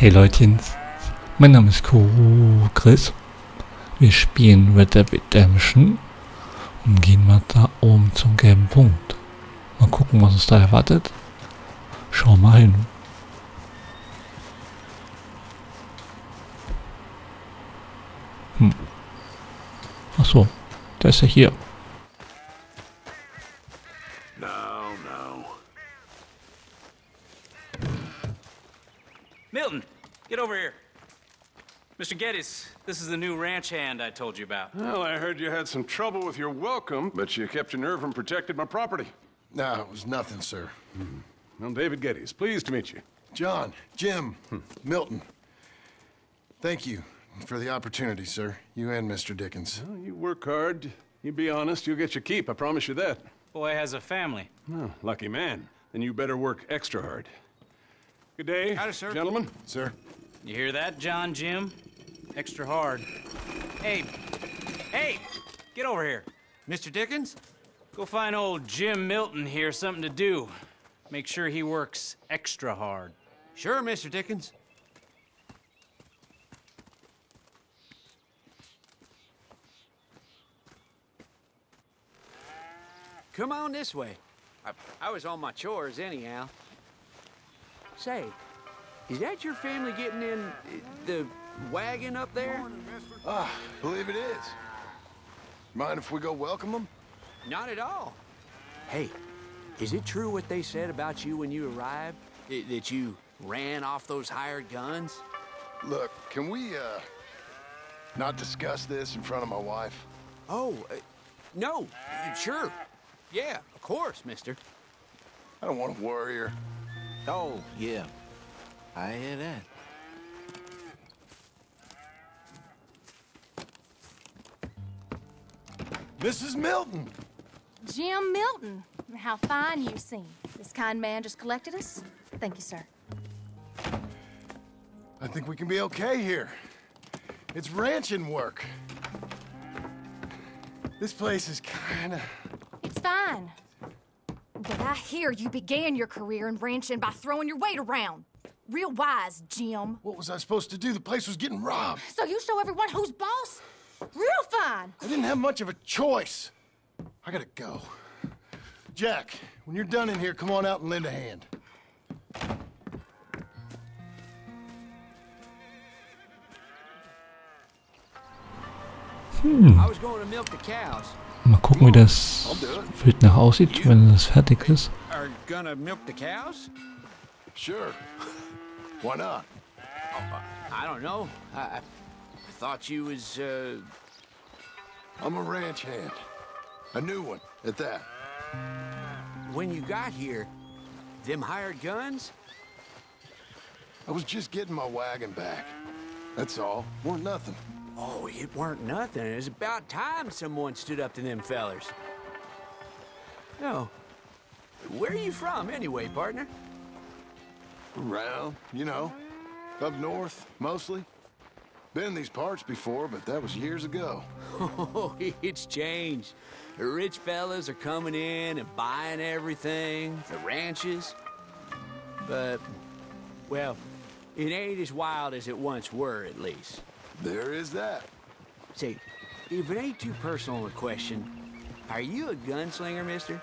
Hey Leutchen, mein Name ist Co Chris. Wir spielen Red Dead Redemption und gehen mal da oben zum gelben Punkt. Mal gucken, was uns da erwartet. Schau mal hin. Hm. Ach so, der ist ja hier. Mr. This is the new ranch hand I told you about. Well, I heard you had some trouble with your welcome, but you kept your nerve and protected my property. No, it was nothing, sir. Hmm. Well, David Geddes, pleased to meet you. John, Jim, Milton. Thank you for the opportunity, sir. You and Mr. Dickens. Well, you work hard. You be honest, you'll get your keep. I promise you that. Boy has a family. Oh, lucky man. Then you better work extra hard. Good day, Howdy, sir. gentlemen. Sir? You hear that, John Jim? Extra hard. Hey, hey, get over here. Mr. Dickens? Go find old Jim Milton here something to do. Make sure he works extra hard. Sure, Mr. Dickens. Come on this way. I, I was on my chores anyhow. Say, is that your family getting in the wagon up there? Ah, believe it is. Mind if we go welcome them? Not at all. Hey, is it true what they said about you when you arrived? I- that you ran off those hired guns? Look, can we, uh, not discuss this in front of my wife? Oh, uh, no, sure. Yeah, of course, mister. I don't want to worry her. Oh, yeah. I hear that. Mrs. Milton! Jim Milton. How fine you seem. This kind man just collected us. Thank you, sir. I think we can be okay here. It's ranching work. This place is kinda... It's fine. But I hear you began your career in ranching by throwing your weight around. Real wise, Jim. What was I supposed to do? The place was getting robbed. So you show everyone who's boss? Real fine. I didn't have much of a choice. I gotta go. Jack, when you're done in here, come on out and lend a hand. Hmm. I was going to milk the cows. Mal gucken, wie das Bild nach aussieht, wenn das fertig ist. Are gonna milk the cows? Sure. Why not? I don't know. I, I thought you was, uh... I'm a ranch hand. A new one, at that. When you got here, them hired guns? I was just getting my wagon back. That's all. Weren't nothing. Oh, it weren't nothing. It was about time someone stood up to them fellers. No. Where are you from, anyway, partner? Around, you know. Up north, mostly. Been these parts before, but that was years ago. Oh, it's changed. The rich fellas are coming in and buying everything, the ranches. But, well, it ain't as wild as it once were, at least. There is that. Say, if it ain't too personal a question, are you a gunslinger, mister?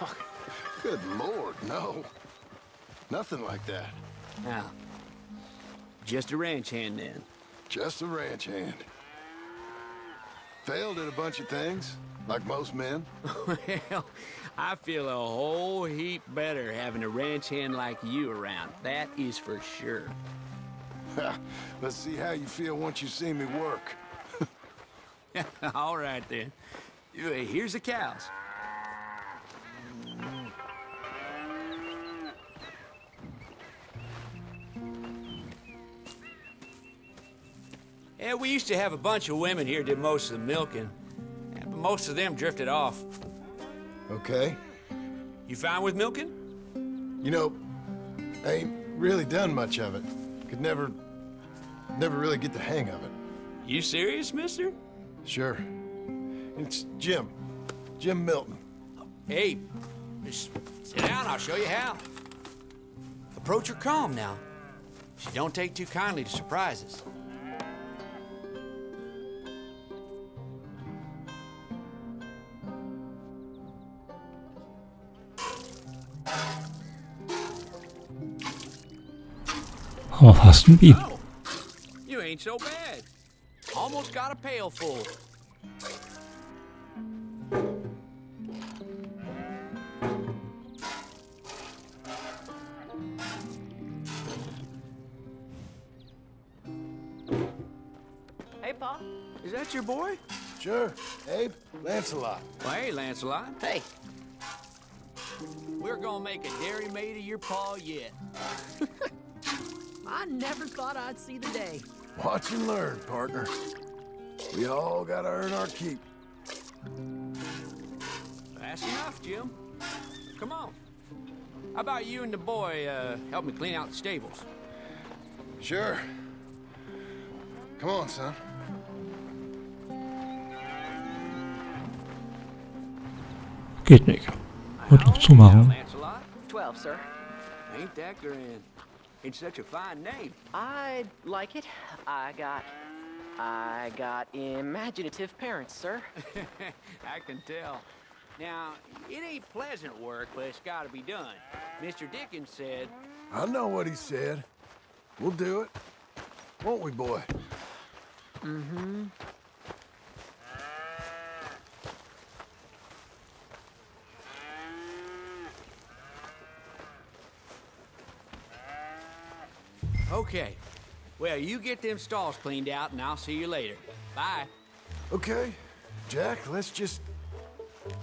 Good lord, no. Nothing like that. Now, just a ranch hand then. Just a ranch hand. Failed at a bunch of things, like most men. well, I feel a whole heap better having a ranch hand like you around. That is for sure. Let's see how you feel once you see me work. All right, then. Uh, Here's the cows. Yeah, we used to have a bunch of women here did most of the milking. But most of them drifted off. Okay. You fine with milking? You know, I ain't really done much of it. Could never, never really get the hang of it. You serious, mister? Sure. It's Jim. Jim Milton. Hey, just sit down, I'll show you how. Approach her calm now. She don't take too kindly to surprises. Haben wir fast ein Beat. Oh, you ain't so bad. Almost got a pail full. Hey, Pa. Is that your boy? Sure. Abe, Lancelot. Well, hey, Lancelot. Hey. We're gonna make a dairy maid of your paw yet. I never thought I'd see the day. Watch and learn, partner. We all gotta earn our keep. That's enough, Jim. Come on. How about you and the boy uh, help me clean out the stables? Sure. Come on, son. Geht nicht. Wird noch Now, zumachen. 12, sir. Ain't that grand? It's such a fine name. I like it. I got. I got imaginative parents, sir. I can tell. Now, it ain't pleasant work, but it's gotta be done. Mr. Dickens said, I know what he said. We'll do it. Won't we, boy? Mm-hmm. Okay. Well, you get them stalls cleaned out, and I'll see you later. Bye. Okay. Jack, let's just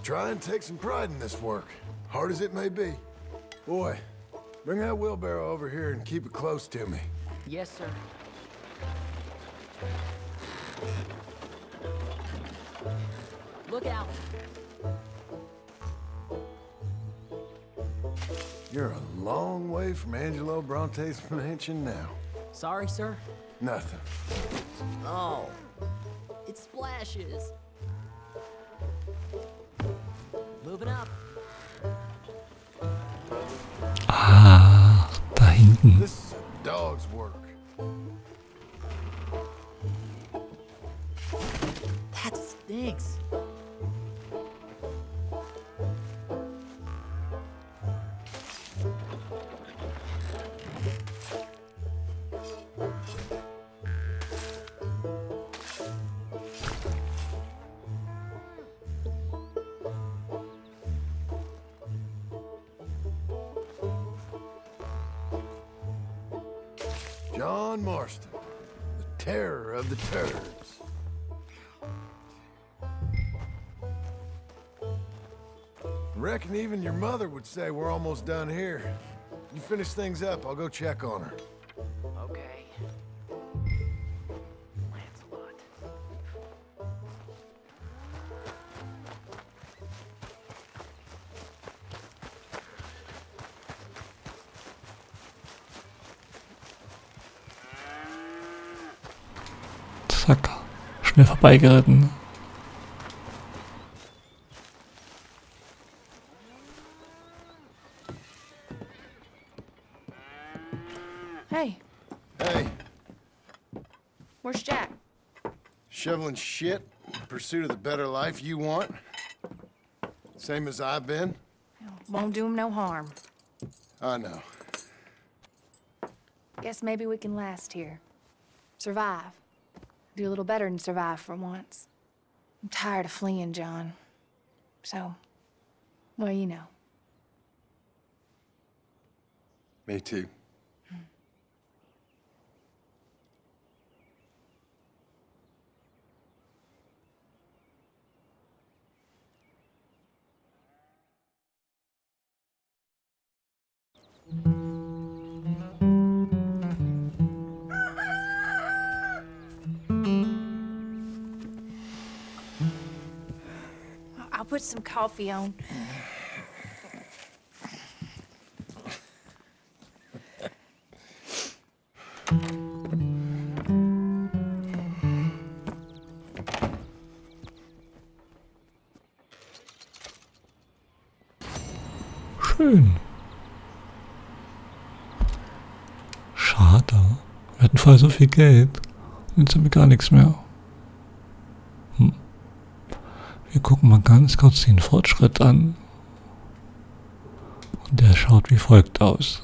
try and take some pride in this work, hard as it may be. Boy, bring that wheelbarrow over here and keep it close to me. Yes, sir. Look out. You're a long way from Angelo Bronte's mansion now. Sorry, sir. Nothing. Oh. It splashes. Moving up. Ah, da hinten. This is a dog's work. That stinks. John Marston, the terror of the turds. Reckon even your mother would say we're almost done here. You finish things up, I'll go check on her. Okay. Schnell vorbeigeritten. Hey, Hey, where's Jack? shoveling shit in pursuit of the better life you want? Same as I've been? Won't do him no harm. I know. Guess maybe we can last here. Survive. Do a little better and survive for once. I'm tired of fleeing, John. So, well, you know. Me too. Put some coffee on. Schön. Schade. Fall so viel Geld. Und jetzt haben wir gar nichts mehr. Hm. Wir gucken mal ganz kurz den Fortschritt an. Und der schaut wie folgt aus.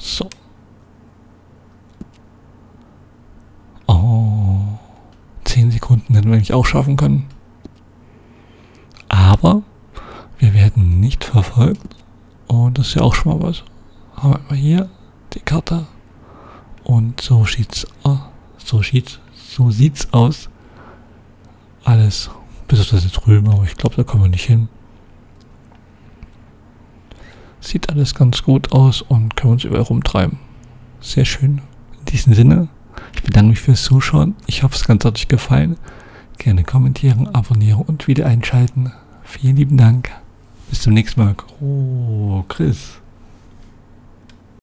So. Oh. 10 Sekunden hätten wir eigentlich auch schaffen können. Aber wir werden nicht verfolgt. Und das ist ja auch schon mal was. Haben wir mal hier die Karte. Und so sieht's aus. So sieht's, so sieht's aus. Alles. Bis auf das hier drüben, aber ich glaube, da kommen wir nicht hin. Sieht alles ganz gut aus und können uns überall rumtreiben. Sehr schön. In diesem Sinne, ich bedanke mich fürs Zuschauen. Ich hoffe, es ganz euch gefallen. Gerne kommentieren, abonnieren und wieder einschalten. Vielen lieben Dank. Bis zum nächsten Mal. Oh, Chris.